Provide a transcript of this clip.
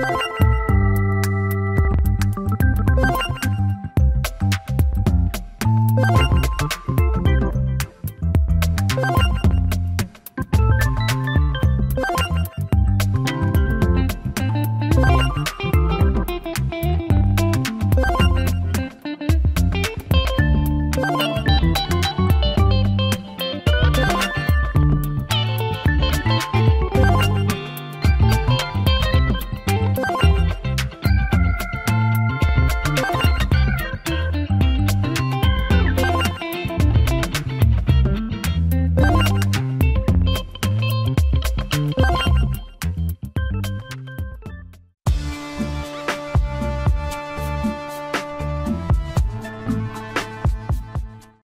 you